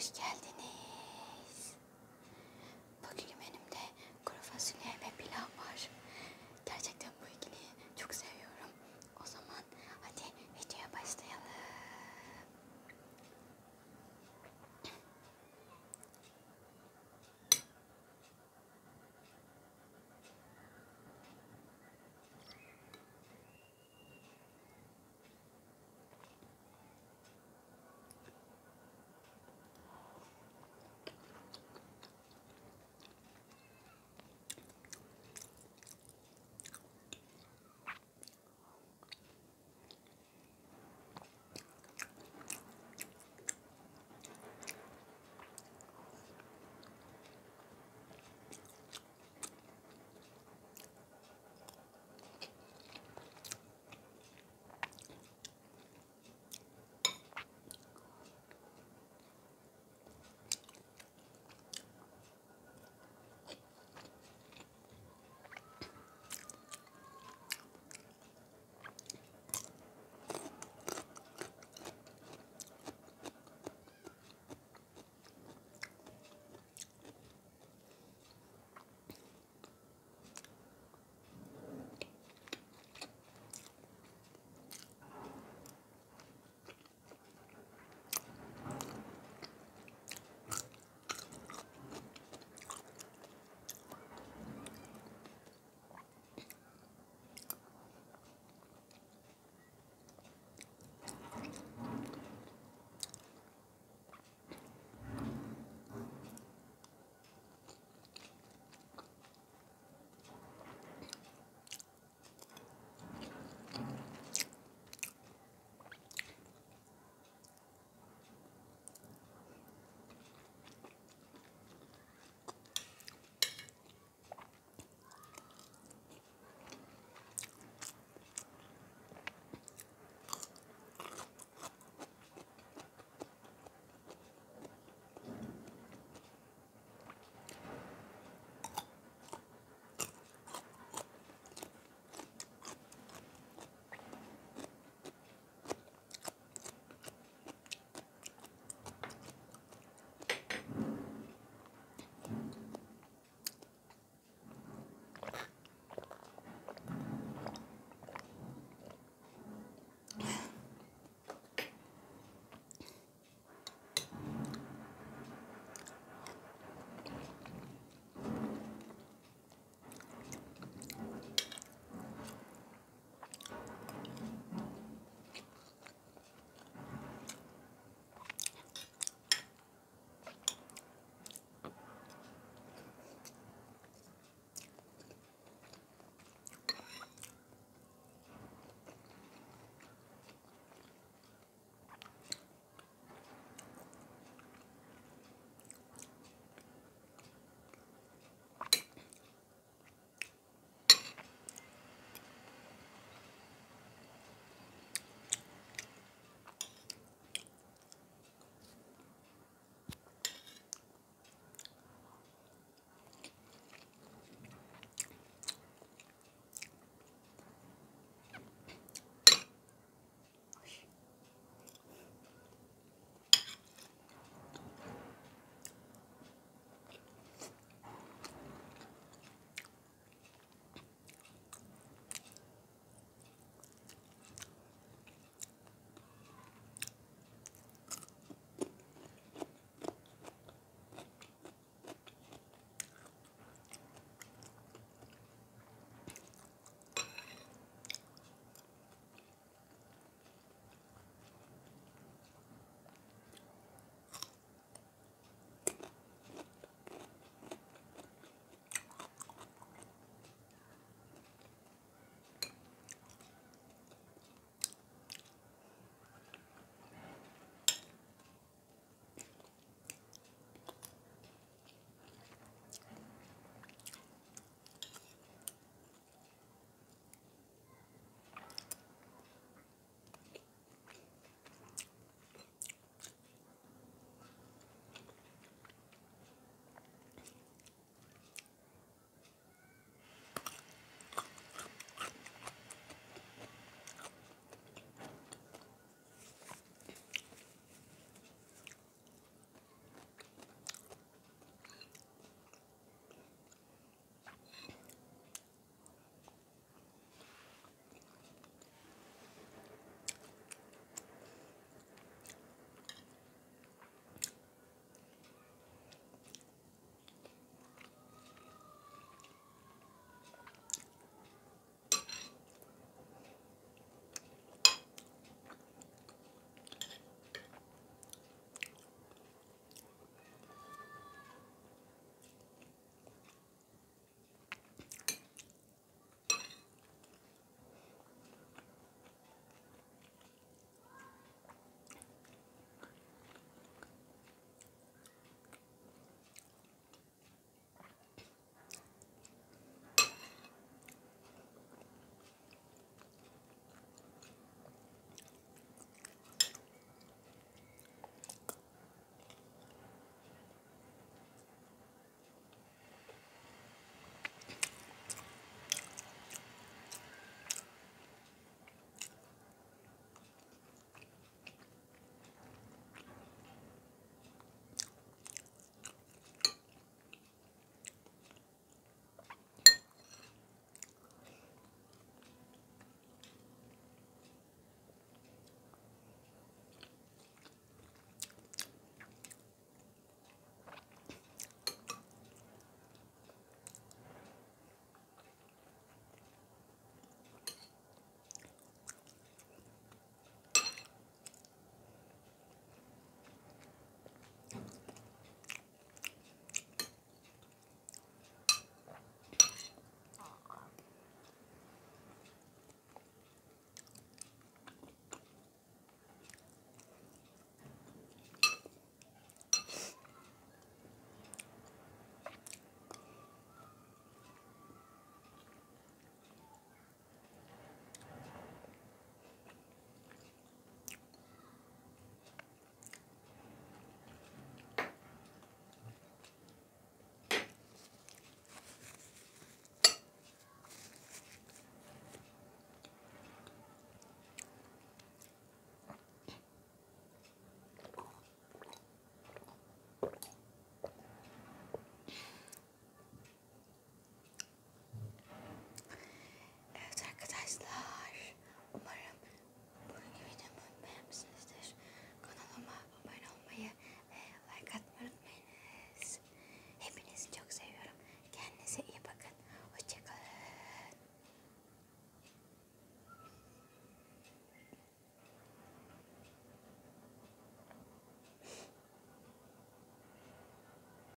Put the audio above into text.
Hoş geldiniz.